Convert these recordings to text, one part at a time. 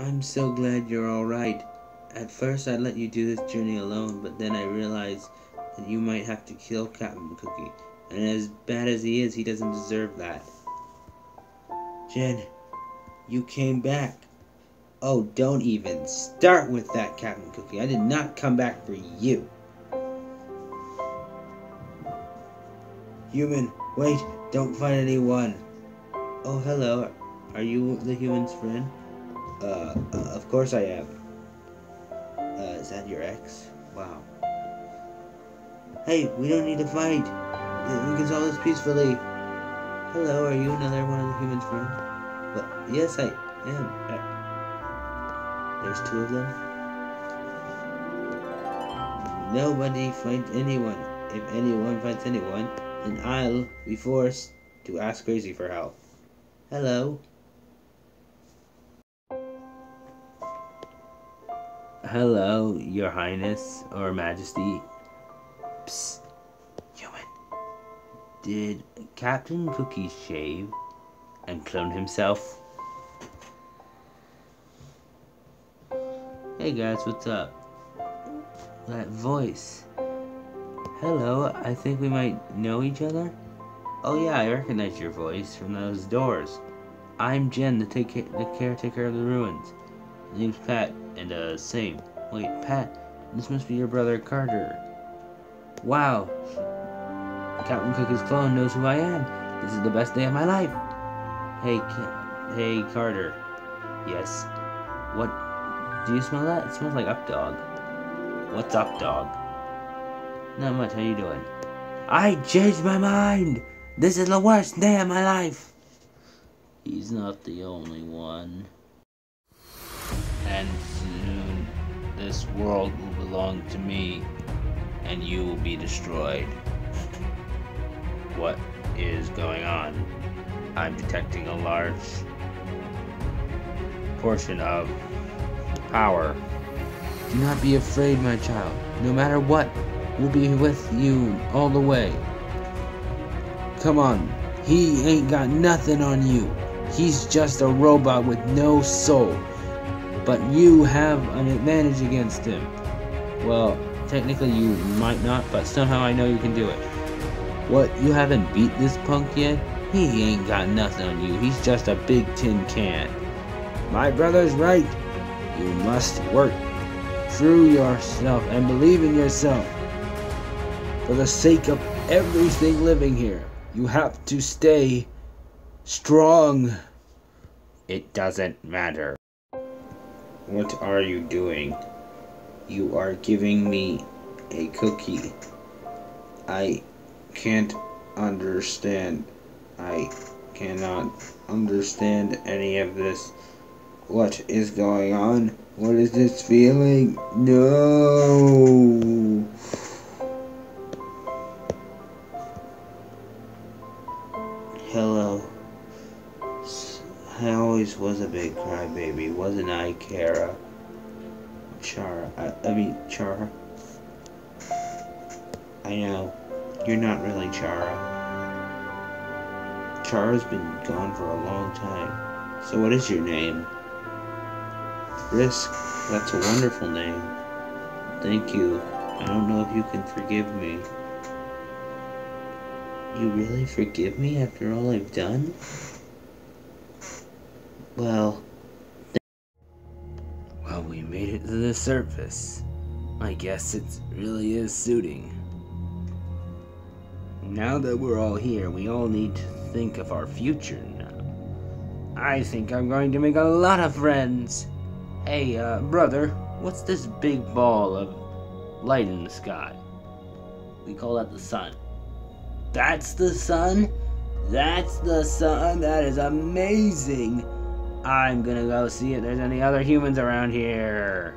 I'm so glad you're alright. At first I let you do this journey alone, but then I realized that you might have to kill Captain Cookie. And as bad as he is, he doesn't deserve that. Jen, you came back. Oh, don't even start with that, Captain Cookie. I did not come back for you. Human, wait, don't fight anyone. Oh, hello. Are you the human's friend? Uh, uh of course I am. Uh, is that your ex? Wow. Hey, we don't need to fight. We can solve this peacefully. Hello, are you another one of the human's friends? Yes, I am. I, there's two of them. Nobody fights anyone. If anyone fights anyone, then I'll be forced to ask Crazy for help. Hello. Hello, Your Highness or Majesty. Psst, human. Did Captain Cookie shave and clone himself? Hey guys, what's up? That voice. Hello, I think we might know each other? Oh yeah, I recognize your voice from those doors. I'm Jen, the, take the caretaker of the ruins. name's Pat, and uh, same. Wait, Pat, this must be your brother Carter. Wow. Captain Cookie's clone knows who I am. This is the best day of my life. Hey, hey, Carter. Yes. What? Do you smell that? It smells like up dog. What's up, dog? Not much. How you doing? I changed my mind. This is the worst day of my life. He's not the only one. And this world will belong to me, and you will be destroyed. What is going on? I'm detecting a large portion of power. Do not be afraid, my child. No matter what, we'll be with you all the way. Come on, he ain't got nothing on you. He's just a robot with no soul. But you have an advantage against him. Well, technically you might not, but somehow I know you can do it. What, you haven't beat this punk yet? He ain't got nothing on you. He's just a big tin can. My brother's right. You must work through yourself and believe in yourself. For the sake of everything living here, you have to stay strong. It doesn't matter. What are you doing? You are giving me a cookie. I can't understand. I cannot understand any of this. What is going on? What is this feeling? No. I always was a big crybaby, wasn't I, Kara? Chara. I, I mean, Chara. I know. You're not really Chara. Chara's been gone for a long time. So what is your name? Frisk. That's a wonderful name. Thank you. I don't know if you can forgive me. You really forgive me after all I've done? Well... Well, we made it to the surface. I guess it really is suiting. Now that we're all here, we all need to think of our future now. I think I'm going to make a lot of friends. Hey, uh, brother, what's this big ball of light in the sky? We call that the sun. That's the sun? That's the sun? That is amazing! I'm gonna go see if there's any other humans around here.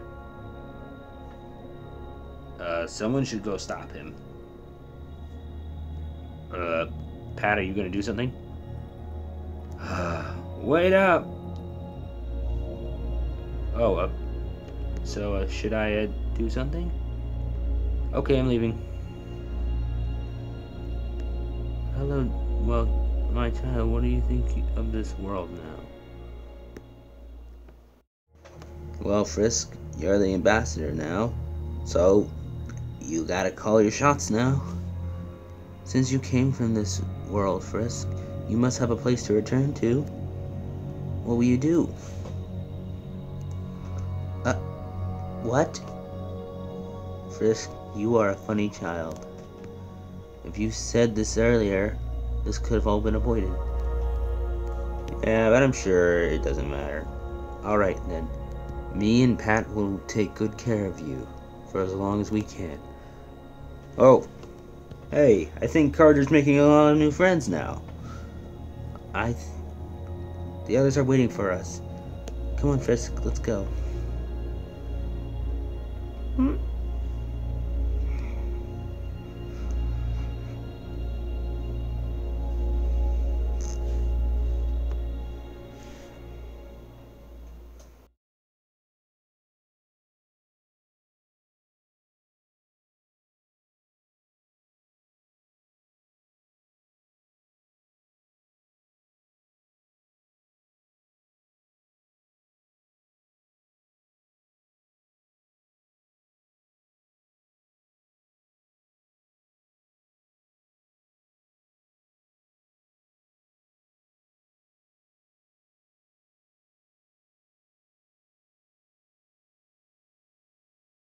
Uh, someone should go stop him. Uh, Pat, are you gonna do something? Wait up! Oh, uh, so uh, should I uh, do something? Okay, I'm leaving. Hello, well, my child, what do you think of this world now? Well, Frisk, you're the ambassador now, so you gotta call your shots now. Since you came from this world, Frisk, you must have a place to return to. What will you do? Uh, what? Frisk, you are a funny child. If you said this earlier, this could have all been avoided. Yeah, but I'm sure it doesn't matter. Alright then. Me and Pat will take good care of you for as long as we can. Oh, hey, I think Carter's making a lot of new friends now. I. Th the others are waiting for us. Come on, Frisk, let's go. Hmm?